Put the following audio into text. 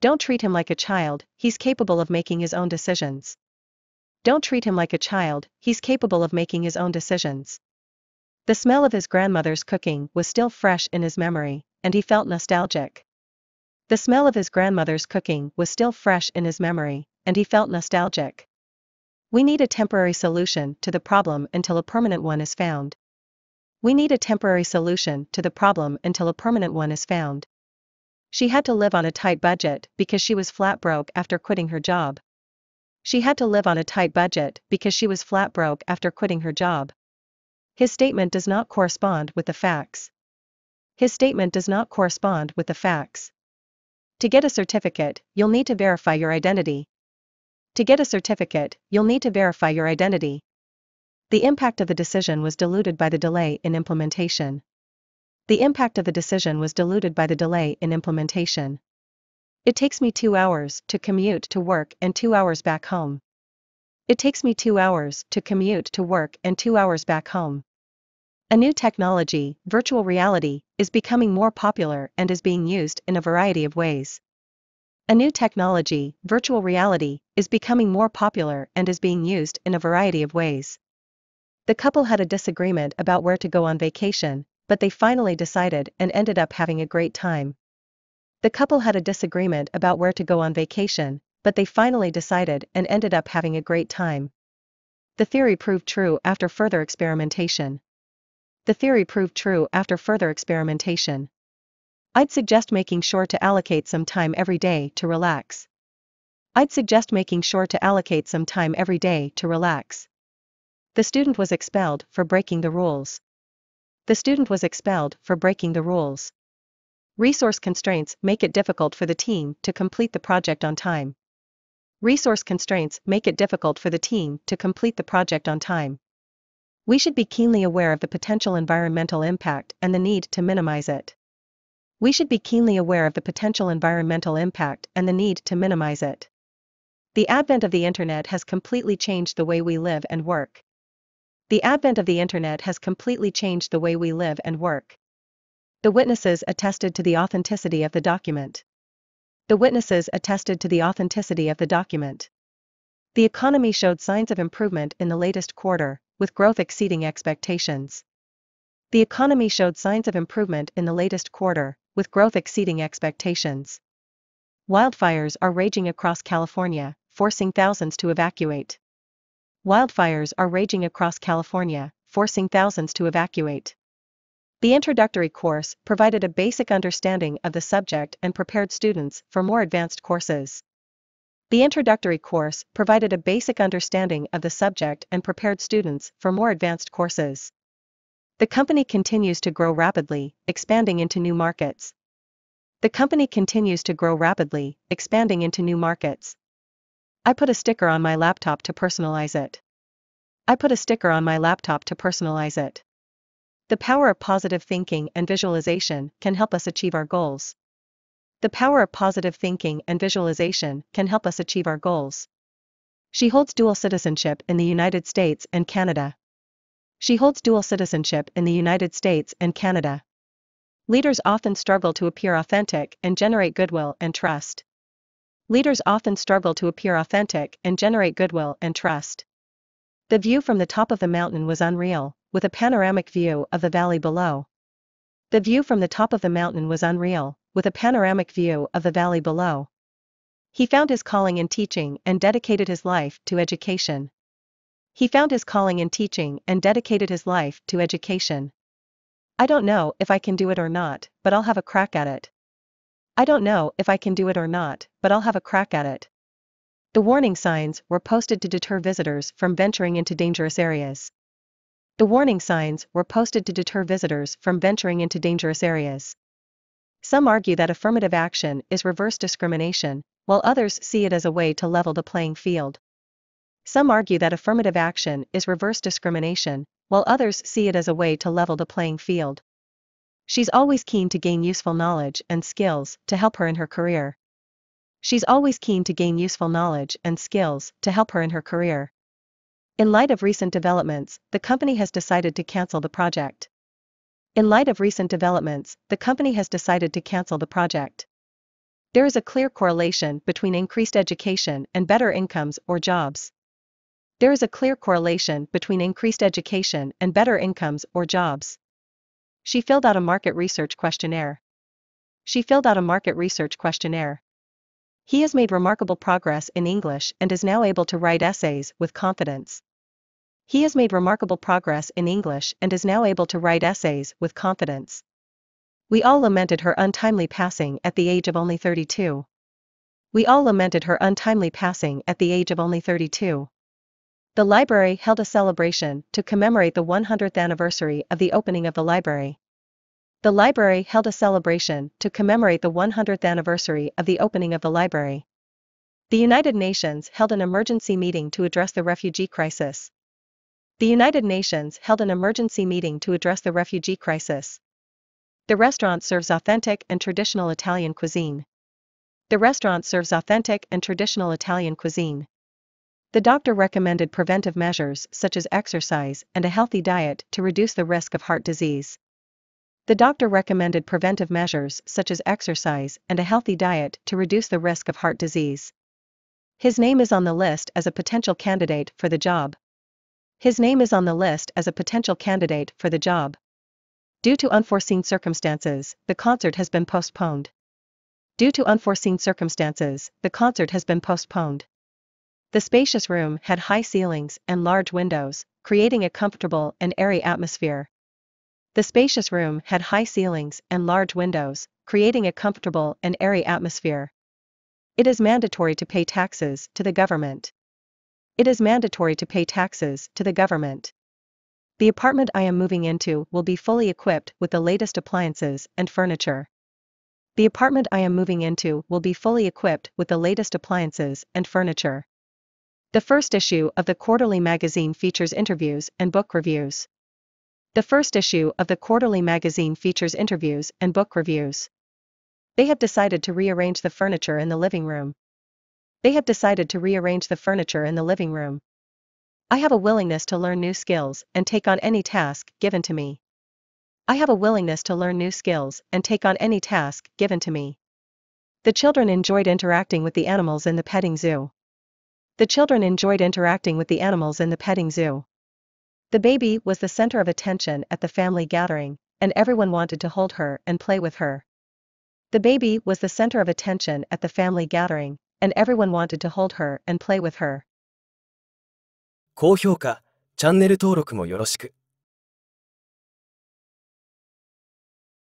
Don't treat him like a child, he's capable of making his own decisions. Don't treat him like a child, he's capable of making his own decisions. The smell of his grandmother's cooking was still fresh in his memory, and he felt nostalgic. The smell of his grandmother's cooking was still fresh in his memory, and he felt nostalgic. We need a temporary solution to the problem until a permanent one is found. We need a temporary solution to the problem until a permanent one is found. She had to live on a tight budget because she was flat broke after quitting her job. She had to live on a tight budget because she was flat broke after quitting her job. His statement does not correspond with the facts. His statement does not correspond with the facts. To get a certificate, you'll need to verify your identity. To get a certificate, you'll need to verify your identity. The impact of the decision was diluted by the delay in implementation. The impact of the decision was diluted by the delay in implementation. It takes me two hours to commute to work and two hours back home. It takes me two hours to commute to work and two hours back home. A new technology, virtual reality, is becoming more popular and is being used in a variety of ways. A new technology, virtual reality, is becoming more popular and is being used in a variety of ways. The couple had a disagreement about where to go on vacation, but they finally decided and ended up having a great time. The couple had a disagreement about where to go on vacation, but they finally decided and ended up having a great time. The theory proved true after further experimentation. The theory proved true after further experimentation. I'd suggest making sure to allocate some time every day to relax. I'd suggest making sure to allocate some time every day to relax. The student was expelled for breaking the rules. The student was expelled for breaking the rules. Resource constraints make it difficult for the team to complete the project on time. Resource constraints make it difficult for the team to complete the project on time. We should be keenly aware of the potential environmental impact and the need to minimize it. We should be keenly aware of the potential environmental impact and the need to minimize it. The advent of the internet has completely changed the way we live and work. The advent of the internet has completely changed the way we live and work. The witnesses attested to the authenticity of the document. The witnesses attested to the authenticity of the document. The economy showed signs of improvement in the latest quarter, with growth exceeding expectations. The economy showed signs of improvement in the latest quarter, with growth exceeding expectations. Wildfires are raging across California, forcing thousands to evacuate. Wildfires are raging across California, forcing thousands to evacuate. The introductory course provided a basic understanding of the subject and prepared students for more advanced courses. The introductory course provided a basic understanding of the subject and prepared students for more advanced courses. The company continues to grow rapidly, expanding into new markets. The company continues to grow rapidly, expanding into new markets. I put a sticker on my laptop to personalize it. I put a sticker on my laptop to personalize it. The power of positive thinking and visualization can help us achieve our goals. The power of positive thinking and visualization can help us achieve our goals. She holds dual citizenship in the United States and Canada. She holds dual citizenship in the United States and Canada. Leaders often struggle to appear authentic and generate goodwill and trust. Leaders often struggle to appear authentic and generate goodwill and trust. The view from the top of the mountain was unreal, with a panoramic view of the valley below. The view from the top of the mountain was unreal, with a panoramic view of the valley below. He found his calling in teaching and dedicated his life to education. He found his calling in teaching and dedicated his life to education. I don't know if I can do it or not, but I'll have a crack at it. I don't know if I can do it or not, but I'll have a crack at it. The warning signs were posted to deter visitors from venturing into dangerous areas. The warning signs were posted to deter visitors from venturing into dangerous areas. Some argue that affirmative action is reverse discrimination, while others see it as a way to level the playing field. Some argue that affirmative action is reverse discrimination, while others see it as a way to level the playing field. She's always keen to gain useful knowledge and skills to help her in her career. She's always keen to gain useful knowledge and skills to help her in her career. In light of recent developments, the company has decided to cancel the project. In light of recent developments, the company has decided to cancel the project. There is a clear correlation between increased education and better incomes or jobs. There is a clear correlation between increased education and better incomes or jobs. She filled out a market research questionnaire. She filled out a market research questionnaire. He has made remarkable progress in English and is now able to write essays with confidence. He has made remarkable progress in English and is now able to write essays with confidence. We all lamented her untimely passing at the age of only 32. We all lamented her untimely passing at the age of only 32. The library held a celebration to commemorate the 100th anniversary of the opening of the library. The library held a celebration to commemorate the 100th anniversary of the opening of the library. The United Nations held an emergency meeting to address the refugee crisis. The United Nations held an emergency meeting to address the refugee crisis. The restaurant serves authentic and traditional Italian cuisine. The restaurant serves authentic and traditional Italian cuisine. The doctor recommended preventive measures such as exercise and a healthy diet to reduce the risk of heart disease. The doctor recommended preventive measures such as exercise and a healthy diet to reduce the risk of heart disease. His name is on the list as a potential candidate for the job. His name is on the list as a potential candidate for the job. Due to unforeseen circumstances, the concert has been postponed. Due to unforeseen circumstances, the concert has been postponed. The spacious room had high ceilings and large windows, creating a comfortable and airy atmosphere. The spacious room had high ceilings and large windows, creating a comfortable and airy atmosphere. It is mandatory to pay taxes to the government. It is mandatory to pay taxes to the government. The apartment I am moving into will be fully equipped with the latest appliances and furniture. The apartment I am moving into will be fully equipped with the latest appliances and furniture. The first issue of the quarterly magazine features interviews and book reviews. The first issue of the quarterly magazine features interviews and book reviews. They have decided to rearrange the furniture in the living room. They have decided to rearrange the furniture in the living room. I have a willingness to learn new skills and take on any task given to me. I have a willingness to learn new skills and take on any task given to me. The children enjoyed interacting with the animals in the petting zoo. The children enjoyed interacting with the animals in the petting zoo. The baby was the center of attention at the family gathering, and everyone wanted to hold her and play with her. The baby was the center of attention at the family gathering, and everyone wanted to hold her and play with her. 高評価、チャンネル登録もよろしく。